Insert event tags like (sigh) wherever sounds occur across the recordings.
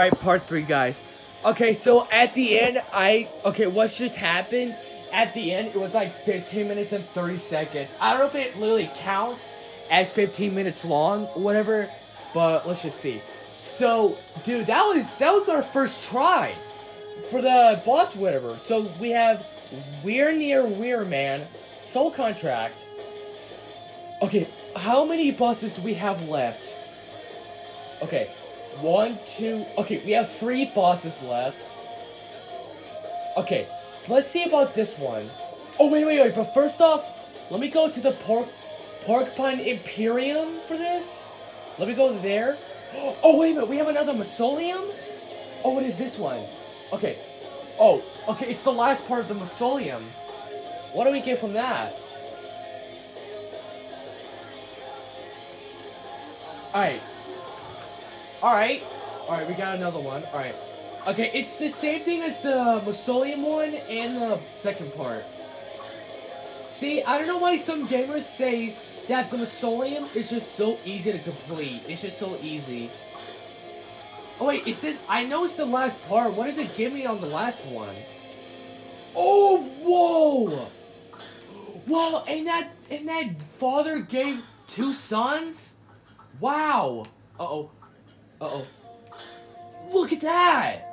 Alright, part three, guys. Okay, so at the end, I... Okay, what just happened? At the end, it was like 15 minutes and 30 seconds. I don't know if it literally counts as 15 minutes long, whatever, but let's just see. So, dude, that was that was our first try for the boss, whatever. So we have Werner Werman, Soul Contract. Okay, how many bosses do we have left? Okay, one, two. Okay, we have three bosses left. Okay, let's see about this one. Oh wait, wait, wait. But first off, let me go to the pork Porcupine Imperium for this. Let me go there. (gasps) Oh wait a minute, we have another Mausoleum. Oh, what is this one? Okay. Oh, okay. It's the last part of the Mausoleum. What do we get from that? Alright. Alright. Alright, we got another one. Alright. Okay, it's the same thing as the Mausoleum one and the second part. See, I don't know why some gamers say that the Mausoleum is just so easy to complete. It's just so easy. Oh wait, it says, I know it's the last part. What does it give me on the last one? Oh, whoa! Wow, and that, and that father gave two sons? Wow. Uh-oh. Uh-oh. Look at that!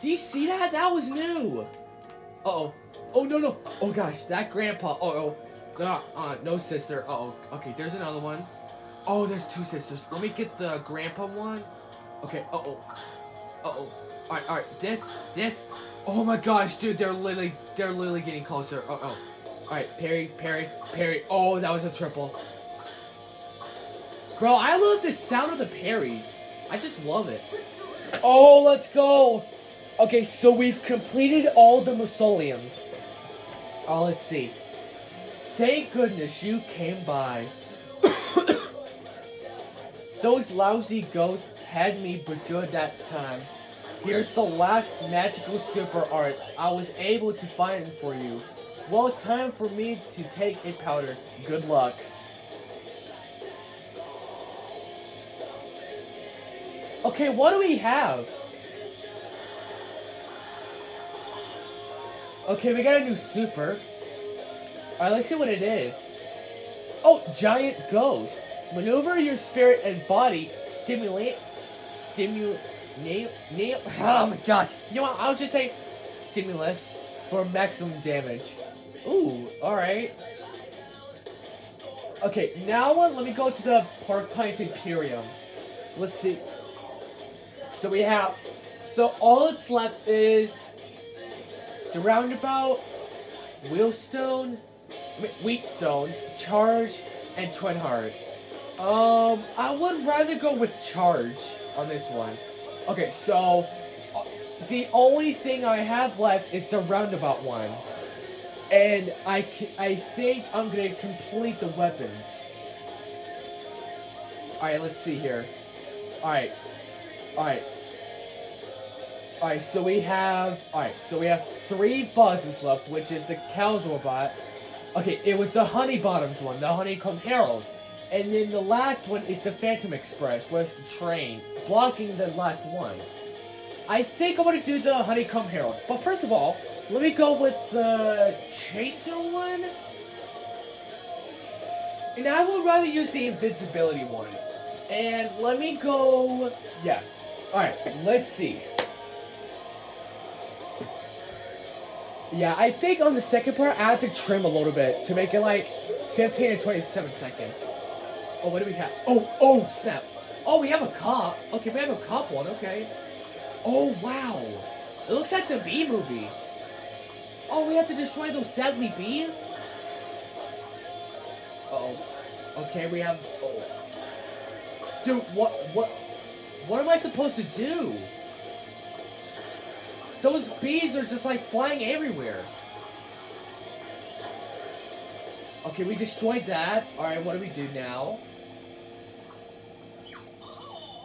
Do you see that? That was new. Uh-oh. Oh, no, no. Oh, gosh. That grandpa. Uh oh. No, uh, no sister. Uh oh. Okay, there's another one. Oh, there's two sisters. Let me get the grandpa one. Okay. Uh-oh. Uh-oh. Alright, alright. This, this. Oh my gosh, dude. They're literally, they're literally getting closer. Uh-oh. Alright, parry, parry, parry. Oh, that was a triple. Bro, I love the sound of the parries. I just love it. Oh, let's go. Okay, so we've completed all the mausoleums. Oh, let's see. Thank goodness you came by. (coughs) Those lousy ghosts had me but good that time. Here's the last magical super art I was able to find for you. Well, time for me to take a powder. Good luck. Okay, what do we have? Okay, we got a new super. Alright, let's see what it is. Oh, giant ghost. Maneuver your spirit and body. Stimulate. Stimulate. Nail. Nail. Oh my gosh. You know what? I was just saying stimulus for maximum damage. Ooh, alright. Okay, now let me go to the Porcupine Imperium. Let's see. So we have, so all that's left is the roundabout, wheelstone, wheatstone, charge, and twin heart. Um, I would rather go with charge on this one. Okay, so uh, the only thing I have left is the roundabout one. And I, I think I'm to complete the weapons. Alright, let's see here. Alright. Alright. Alright, so we have... Alright, so we have three bosses left, which is the Kahl's Robot. Okay, it was the Honey Bottoms one, the Honeycomb Herald. And then the last one is the Phantom Express, where it's the train, blocking the last one. I think I'm to do the Honeycomb Herald. But first of all, let me go with the Chaser one. And I would rather use the Invincibility one. And let me go... Yeah. Alright, let's see. Yeah, I think on the second part, I have to trim a little bit to make it like 15 and 27 seconds. Oh, what do we have? Oh, oh, snap. Oh, we have a cop. Okay, we have a cop one, okay. Oh, wow. It looks like the bee movie. Oh, we have to destroy those sadly bees? Uh oh Okay, we have... Oh. Dude, what, what, what am I supposed to do? Those bees are just like flying everywhere. Okay, we destroyed that. Alright, what do we do now?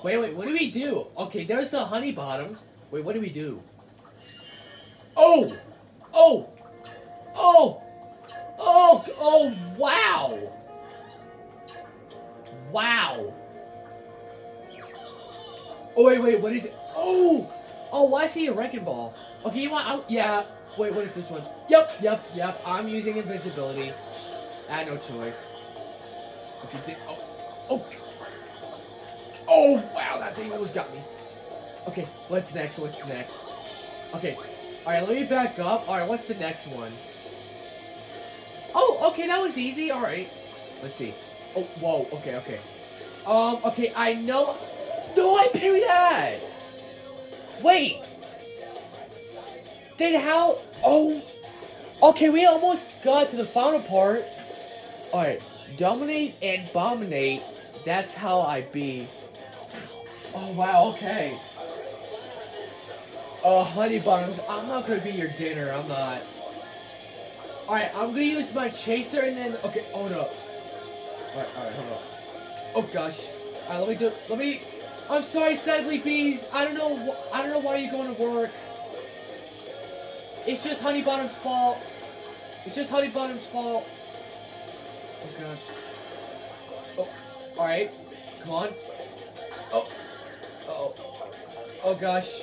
Wait, wait, what do we do? Okay, there's the honey bottoms. Wait, what do we do? Oh! Oh! Oh! Oh! Oh, wow! Wow! Oh, wait, wait, what is it? Oh! Oh, why is he a wrecking ball? Okay, you want? i yeah. Wait, what is this one? Yep, yep, yep. I'm using invisibility. I had no choice. Okay, did, oh, oh, oh! Wow, that thing almost got me. Okay, what's next? What's next? Okay, all right. Let me back up. All right, what's the next one? Oh, okay, that was easy. All right. Let's see. Oh, whoa. Okay, okay. Um, okay, I know. No, I parried that. Wait. Then how? Oh. Okay, we almost got to the final part. Alright. Dominate and Bominate. That's how I be. Oh, wow, okay. Oh, honey buns, I'm not gonna be your dinner, I'm not. Alright, I'm gonna use my chaser and then, okay, oh no. Alright, alright, hold on. Oh gosh. Alright, let me do, let me, I'm sorry, sadly bees. I don't know, I don't know why you're going to work. It's just Honey Bottom's fault. It's just Honey Bottom's fault. Oh god. Oh, alright. Come on. Oh. Uh oh. Oh gosh.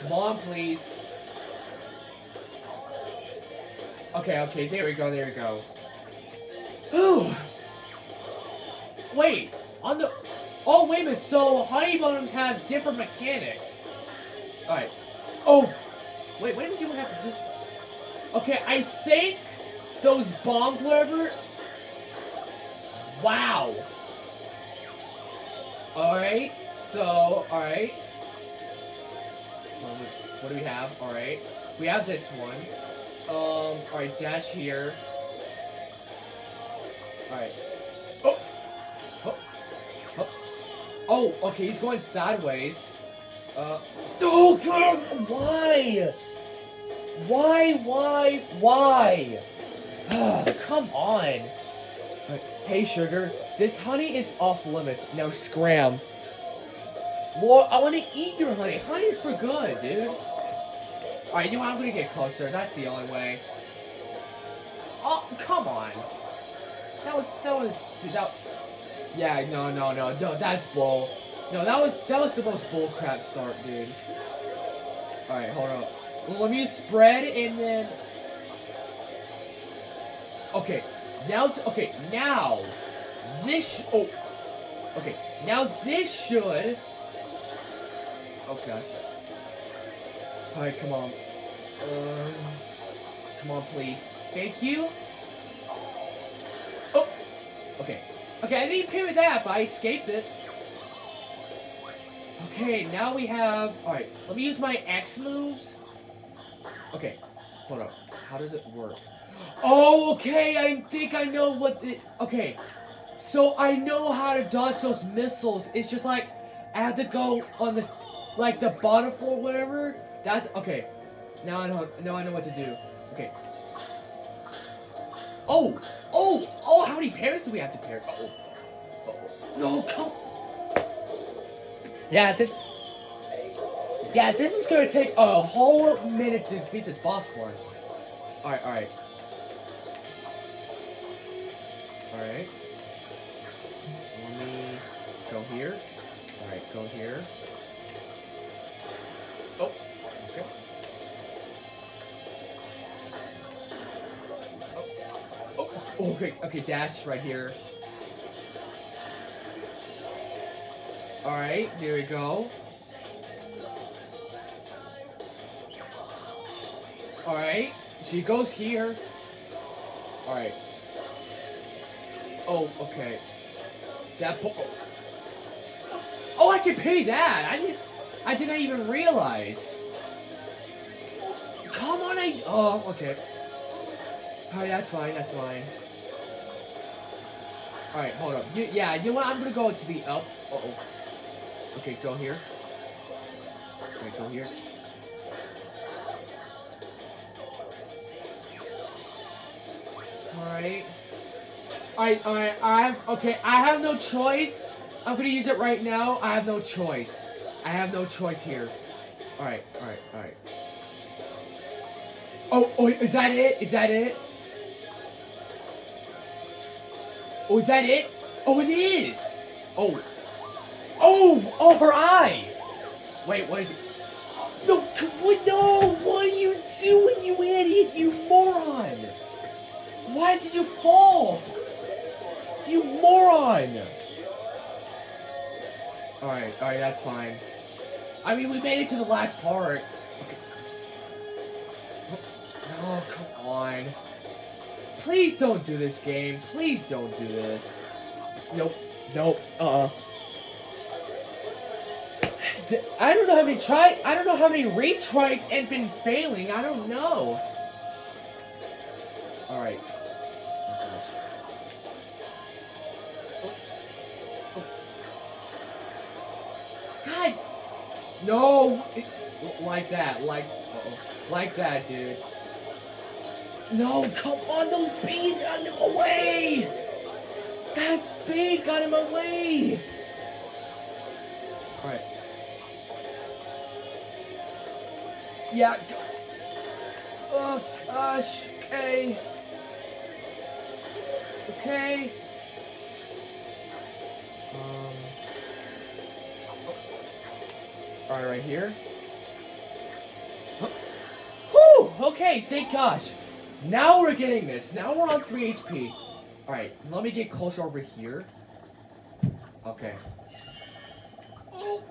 Come on, please. Okay, okay, there we go, there we go. Ooh. (gasps) Wait, on the... Oh, wait a minute, so Honeybottoms have different mechanics. Alright. Oh! Wait, when did you have to do... Okay, I think those bombs, whatever... Wow! Alright, so, alright. What do we have? Alright. We have this one. Um, alright, dash here. Alright. Oh, okay, he's going sideways. Uh, oh god, why? Why, why, why? (sighs) Come on. Hey, Sugar, this honey is off limits. Now scram. Well, I want to eat your honey. Honey is for good, dude. Alright, you know what? I'm gonna get closer. That's the only way. Oh, come on. That was, that was, dude, that, yeah, no, no, no, no, that's bull. No, that was, that was the most bullcrap start, dude. Alright, hold up. Well, let me spread and then, okay, now, okay, now, this, oh, okay, now this should, oh gosh. Alright, come on. Um, come on, please. Thank you. Oh! Okay. Okay, I didn't pay with that, but I escaped it. Okay, now we have... Alright, let me use my X moves. Okay, hold up. How does it work? Oh, okay, I think I know what. Okay, so I know how to dodge those missiles. It's just like, I have to go on this, like the bottom floor, whatever. That's, okay. Now I know, now I know what to do. Okay. Oh! Oh! Oh, how many pairs do we have to pair? Oh. oh. No, come. Yeah, this... Yeah, this is gonna take a whole minute to defeat this boss one. Alright, alright. Alright. Let me go here. Alright, go here. Oh, okay, okay, dash right here. Alright, there we go. Alright, she goes here. Alright. Oh, okay. That po- Oh, I can pay that! I didn't- I didn't even realize. Come on, I- Oh, okay. Alright, that's fine, that's fine. Alright, hold up. You, yeah, you know what? I'm gonna go to the up. Uh oh Okay, go here. Okay, go here. Alright. Alright, alright, I have, okay, I have no choice. I'm gonna use it right now. I have no choice. I have no choice here. Alright, alright, alright. Oh, oh, is that it? Is that it? Oh, is that it? Oh, it is! Oh. Oh! Oh, her eyes! Wait, what is it? No, what? No! What are you doing, you idiot, you moron? Why did you fall? You moron! Alright, alright, that's fine. I mean, we made it to the last part. Okay. Please don't do this game. Please don't do this. Nope. Nope. Uh-uh. (sighs) I don't know how many try. I don't know how many retries and been failing. I don't know. All right. God. No. Like that. Like. Uh -oh. Like that, dude. No, come on, those bees got him away! That bee got him away! Alright. Yeah. Oh, gosh. Okay. Okay. Um. Alright, right here. Whew! Okay, thank gosh. Now we're getting this. Now we're on 3 HP. Alright, let me get closer over here. Okay. Oh,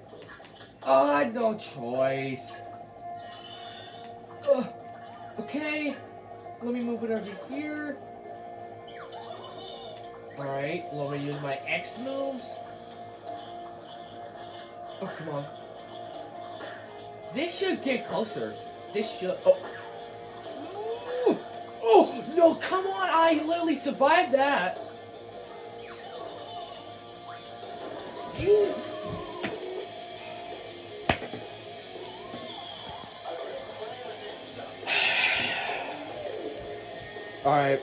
I had no choice. Uh, okay. Let me move it over here. Alright, let me use my X moves. Oh, come on. This should get closer. This should... Oh. No, come on. I literally survived that. (sighs) Alright.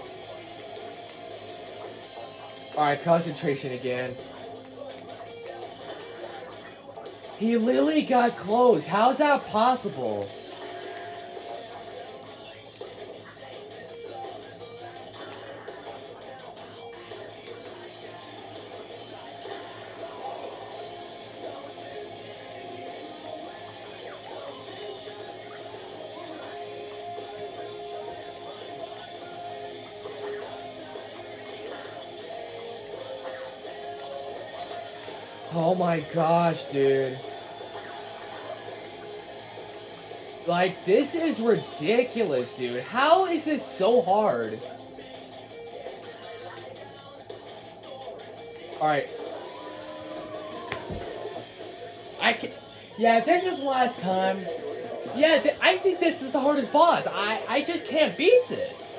Alright, concentration again. He literally got close. How's that possible? Oh my gosh, dude. Like, this is ridiculous, dude. How is this so hard? Alright. I can... Yeah, this is last time. Yeah, I think this is the hardest boss. I, I just can't beat this.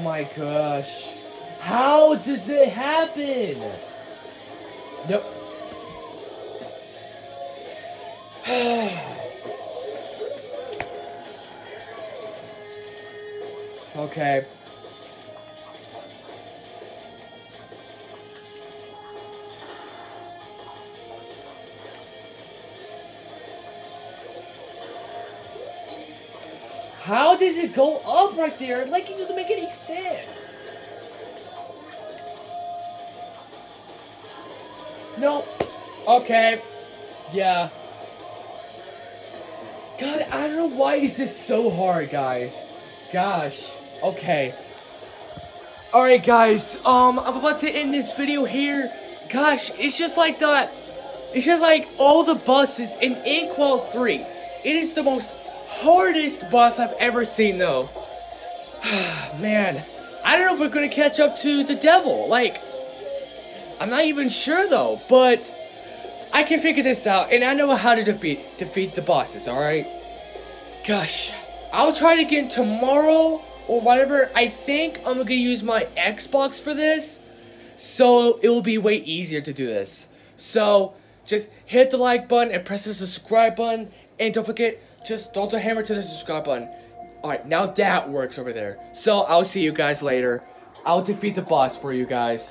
Oh my gosh. How does it happen? Nope. (sighs) okay. How does it go up right there? Like, it doesn't make any sense. No. Okay. Yeah. God, I don't know why is this so hard, guys. Gosh. Okay. Alright, guys. Um, I'm about to end this video here. Gosh, it's just like that. It's just like all the buses in Inkwell 3. It is the most hardest boss I've ever seen, though. (sighs) Man, I don't know if we're gonna catch up to the devil. Like, I'm not even sure though, but I can figure this out, and I know how to defeat defeat the bosses. All right. Gosh, I'll try it again tomorrow or whatever. I think I'm gonna use my Xbox for this, so it will be way easier to do this. So just hit the like button and press the subscribe button, and don't forget just don't do hammer to the subscribe button. Alright, now that works over there. So, I'll see you guys later. I'll defeat the boss for you guys.